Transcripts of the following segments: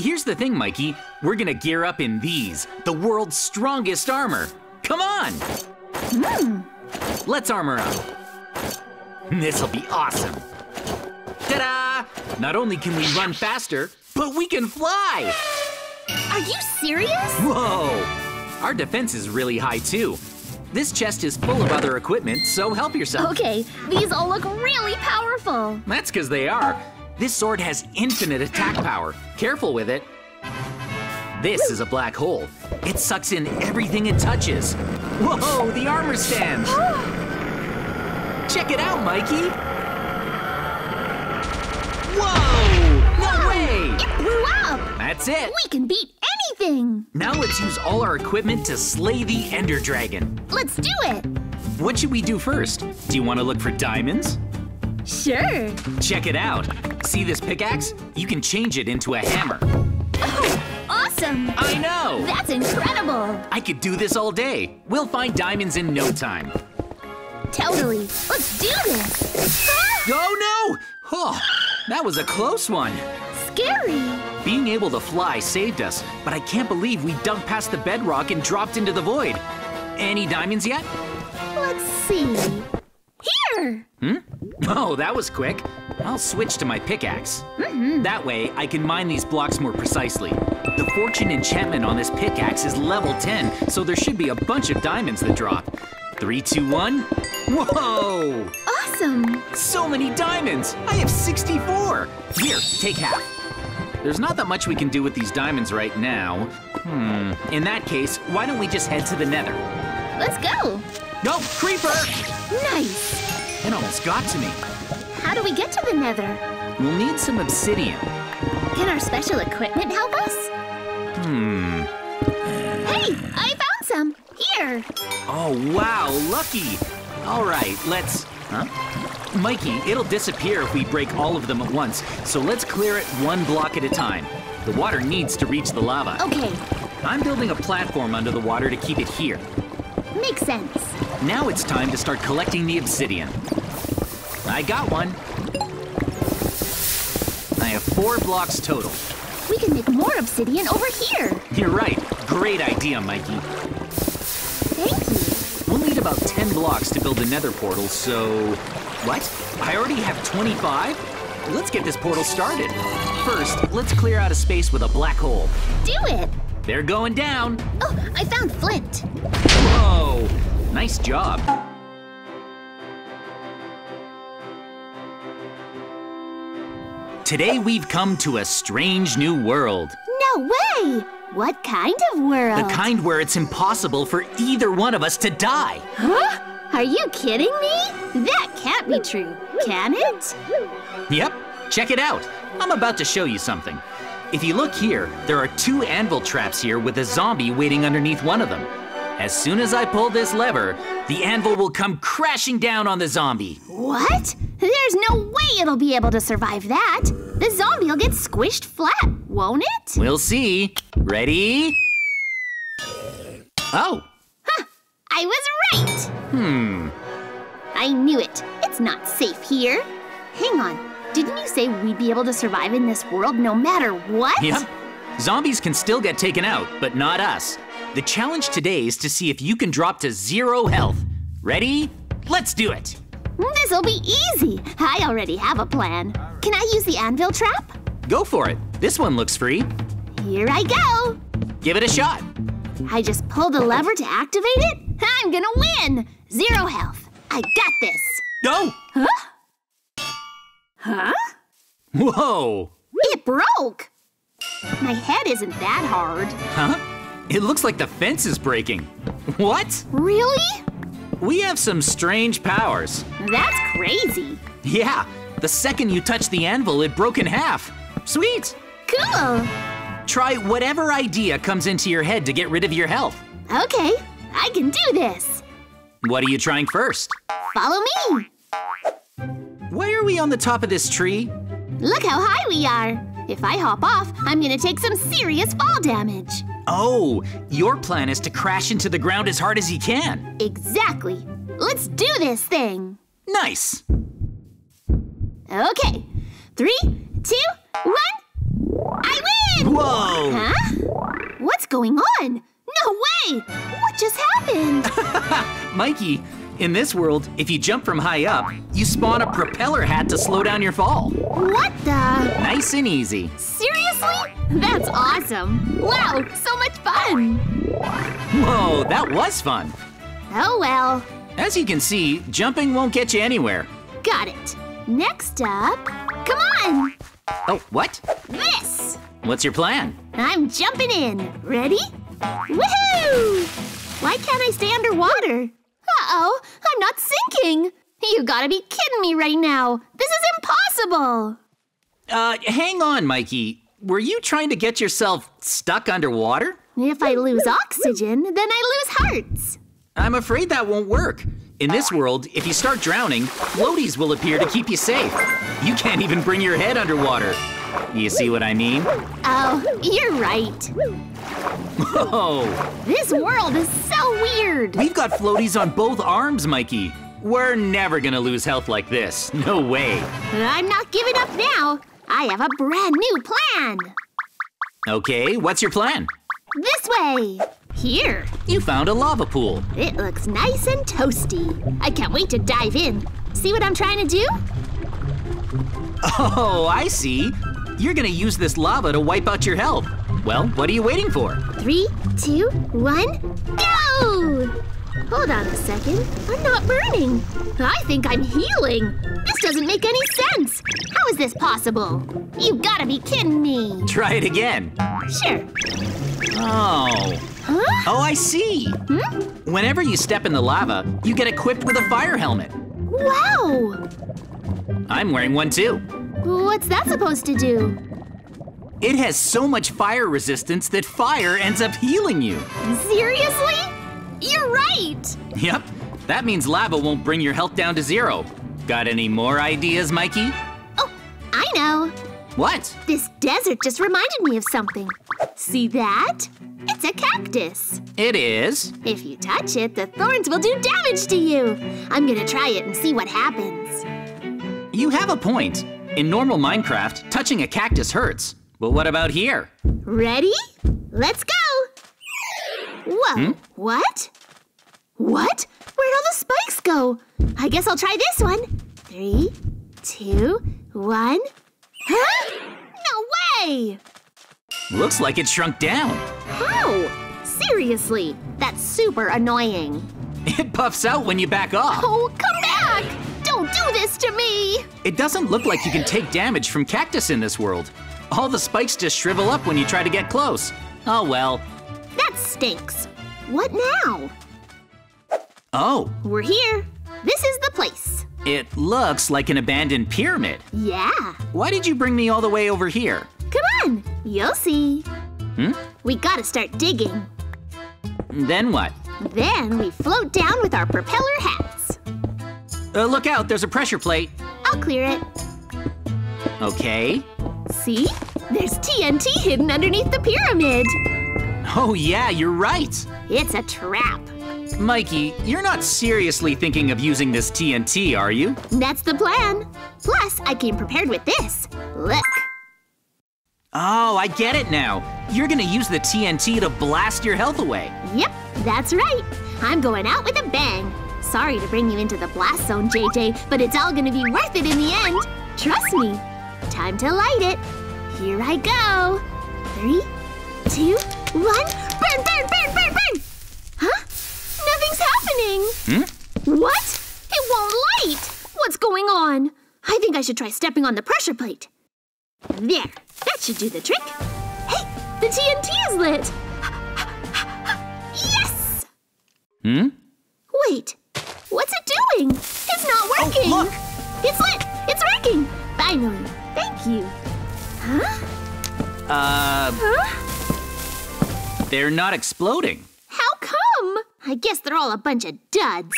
Here's the thing, Mikey. We're gonna gear up in these, the world's strongest armor. Come on! Hmm. Let's armor up. This'll be awesome. Ta-da! Not only can we run faster, but we can fly! Are you serious? Whoa! Our defense is really high too. This chest is full of other equipment, so help yourself. Okay, these all look really powerful. That's because they are. This sword has infinite attack power. Careful with it. This is a black hole. It sucks in everything it touches. Whoa, the armor stand! Check it out, Mikey! Whoa! No way! It blew up! That's it! We can beat anything! Now let's use all our equipment to slay the Ender Dragon. Let's do it! What should we do first? Do you want to look for diamonds? Sure. Check it out. See this pickaxe? You can change it into a hammer. Oh, awesome! I know! That's incredible! I could do this all day. We'll find diamonds in no time. Totally. Let's do this! Ah! Oh no! Oh, that was a close one. Scary! Being able to fly saved us, but I can't believe we dug past the bedrock and dropped into the void. Any diamonds yet? Let's see. Here! Oh, that was quick. I'll switch to my pickaxe. That way, I can mine these blocks more precisely. The fortune enchantment on this pickaxe is level 10, so there should be a bunch of diamonds that drop. Three, two, one. Whoa! Awesome! So many diamonds! I have 64! Here, take half. There's not that much we can do with these diamonds right now. Hmm, in that case, why don't we just head to the nether? Let's go! No, creeper! Nice! It almost got to me. How do we get to the nether? We'll need some obsidian. Can our special equipment help us? Hmm. Hey, I found some! Here! Oh, wow, lucky. All right, let's. Huh? Mikey, it'll disappear if we break all of them at once, so let's clear it one block at a time. The water needs to reach the lava. Okay, I'm building a platform under the water to keep it here. makes sense. Now it's time to start collecting the obsidian. I got one. I have four blocks total. We can make more obsidian over here. You're right. Great idea, Mikey. Thank you. We'll need about 10 blocks to build a nether portal, so... What? I already have 25? Let's get this portal started. First, let's clear out a space with a black hole. Do it! They're going down. Oh, I found flint. Whoa! Nice job. Today we've come to a strange new world. No way! What kind of world? The kind where it's impossible for either one of us to die. Huh? Are you kidding me? That can't be true, can it? Yep, check it out. I'm about to show you something. If you look here, there are two anvil traps here with a zombie waiting underneath one of them. As soon as I pull this lever, the anvil will come crashing down on the zombie. What? There's no way it'll be able to survive that. The zombie'll get squished flat, won't it? We'll see. Ready? Oh, Huh! I was right! hmm. I knew it. It's not safe here. Hang on. Didn't you say we'd be able to survive in this world no matter what? Yep. Zombies can still get taken out, but not us. The challenge today is to see if you can drop to zero health. Ready? Let's do it. This'll be easy. I already have a plan. Can I use the anvil trap? Go for it. This one looks free. Here I go. Give it a shot. I just pull the lever to activate it. I'm gonna win. Zero health. I got this. Go! Huh? Whoa! It broke. My head isn't that hard. Huh? It looks like the fence is breaking. What? Really? We have some strange powers. That's crazy. Yeah, the second you touch the anvil, it broke in half. Sweet! Cool. Try whatever idea comes into your head to get rid of your health. Okay, I can do this. What are you trying first? Follow me. Why are we on the top of this tree? Look how high we are. If I hop off, I'm gonna take some serious fall damage. Oh, your plan is to crash into the ground as hard as you can. Exactly. Let's do this thing. Nice. Okay. Three, two, one. I win! Whoa! Huh? What's going on? No way! What just happened? Mikey, in this world, if you jump from high up, you spawn a propeller hat to slow down your fall. what the? Nice and easy. Seriously? That's awesome! Wow, so much fun! Whoa, that was fun. Oh well, As you can see, jumping won't get you anywhere. got it. Next up, come on! Oh, what? This! What's your plan? I'm jumping in. Ready? Woohoo! Why can't I stay underwater? Uh-oh, I'm not sinking! You gotta be kidding me right now! This is impossible! Uh, hang on, Mikey. Were you trying to get yourself stuck underwater? If I lose oxygen, then I lose hearts. I'm afraid that won't work. In this world, if you start drowning, floaties will appear to keep you safe. You can't even bring your head underwater. You see what I mean? Oh, you're right. Oh, This world is so weird. we've got floaties on both arms, Mikey. We're never gonna lose health like this. No way. I'm not giving up now. I have a brand new plan. Okay, what's your plan? This way. Here. You found a lava pool. It looks nice and toasty. I can't wait to dive in. See what I'm trying to do? Oh, I see. You're gonna use this lava to wipe out your health. Well, what are you waiting for? Three, two, one, go! Hold on a second. I'm not burning. I think I'm healing. This doesn't make any sense. How is this possible? You gotta be kidding me. Try it again. Sure. Oh. Huh? Oh, I see. Hmm? Whenever you step in the lava, you get equipped with a fire helmet. Wow! I'm wearing one too. What's that supposed to do? It has so much fire resistance that fire ends up healing you. Seriously? You're right! Yep, that means lava won't bring your health down to zero. Got any more ideas, Mikey? Oh, I know. What? This desert just reminded me of something. See that? It's a cactus. It is. If you touch it, the thorns will do damage to you. I'm gonna try it and see what happens. You have a point. In normal Minecraft, touching a cactus hurts. But what about here? Ready? Let's go! Whoa, hmm? what? What? Where'd all the spikes go? I guess I'll try this one. Three, two, one. Huh? No way! Looks like it shrunk down. How? Seriously, that's super annoying. It puffs out when you back off. Oh, come back! Don't do this to me! It doesn't look like you can take damage from cactus in this world. All the spikes just shrivel up when you try to get close. Oh well. That stinks. What now? Oh, We're here. This is the place. it looks like an abandoned pyramid. Yeah. Why did you bring me all the way over here? Come on, you'll see. Hmm? We gotta start digging. Then what? Then we float down with our propeller hats. Uh, look out, there's a pressure plate. I'll clear it. Okay. See? There's TNT hidden underneath the pyramid. Oh, yeah, you're right. It's a trap. Mikey, you're not seriously thinking of using this TNT, are you? That's the plan. Plus, I came prepared with this. Look. Oh, I get it now. You're gonna use the TNT to blast your health away. Yep, that's right. I'm going out with a bang. Sorry to bring you into the blast zone, JJ, but it's all gonna be worth it in the end. Trust me. Time to light it. Here I go. Three, two, one. Burn, burn, burn, burn, burn! Huh? Nothing's happening. Hmm? What? It won't light. What's going on? I think I should try stepping on the pressure plate. There. That should do the trick. Hey, the TNT is lit. Yes! Hmm? Wait, what's it doing? It's not working. look! It's lit. It's working. Finally. Thank you. Huh? Uh, Huh? they're not exploding. How come? I guess they're all a bunch of duds.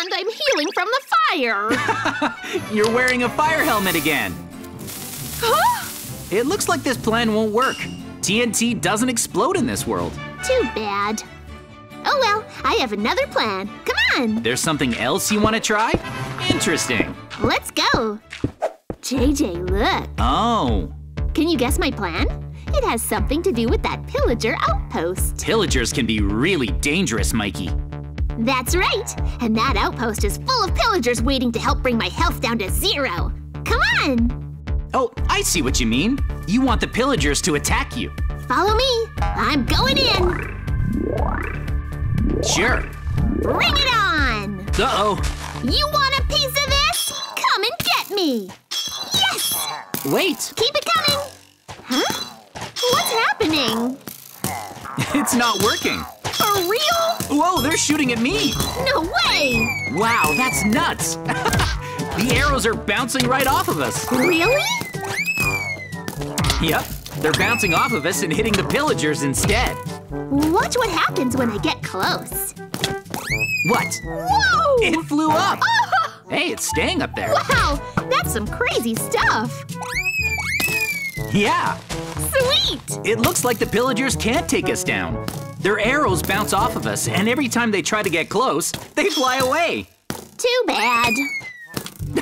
And I'm healing from the fire. You're wearing a fire helmet again. Huh? It looks like this plan won't work. TNT doesn't explode in this world. Too bad. Oh well, I have another plan. Come on. There's something else you want to try? Interesting. Let's go. JJ, look. Oh, Can you guess my plan? It has something to do with that pillager outpost. Pillagers can be really dangerous, Mikey. That's right. And that outpost is full of pillagers waiting to help bring my health down to zero. Come on! Oh, I see what you mean. You want the pillagers to attack you. Follow me. I'm going in. Sure. Bring it on! Uh-oh. You want a piece of this? Come and get me! Yes! Wait, Keep it coming! Huh? What's happening? it's not working. For real? Whoa, they're shooting at me. No way! Wow, that's nuts. the arrows are bouncing right off of us. Really? Yep, they're bouncing off of us and hitting the pillagers instead. Watch what happens when I get close. What? Whoa! It flew up. Hey, it's staying up there. Wow, that's some crazy stuff. Yeah, Sweet! it looks like the pillagers can't take us down. Their arrows bounce off of us, and every time they try to get close, they fly away. Too bad.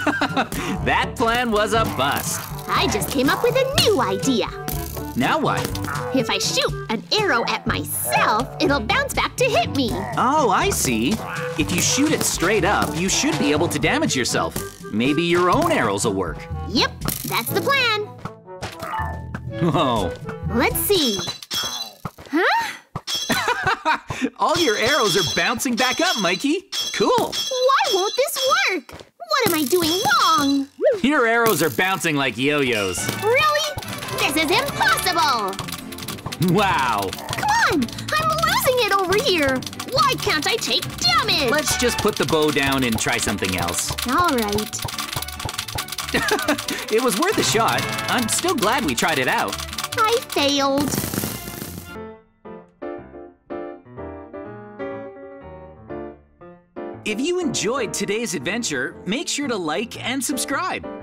That plan was a bust. I just came up with a new idea. Now what? If I shoot an arrow at myself, it'll bounce back to hit me. Oh, I see. If you shoot it straight up, you should be able to damage yourself. Maybe your own arrows will work. Yep, that's the plan. Whoa. Let's see. Huh? All your arrows are bouncing back up, Mikey. Cool. Why won't this work? What am I doing wrong? Your arrows are bouncing like yo-yos. Really? This is impossible! Wow. Come on! I'm losing it over here! Why can't I take damage? Let's just put the bow down and try something else. All right. It was worth a shot. I'm still glad we tried it out. I failed. If you enjoyed today's adventure, make sure to like and subscribe.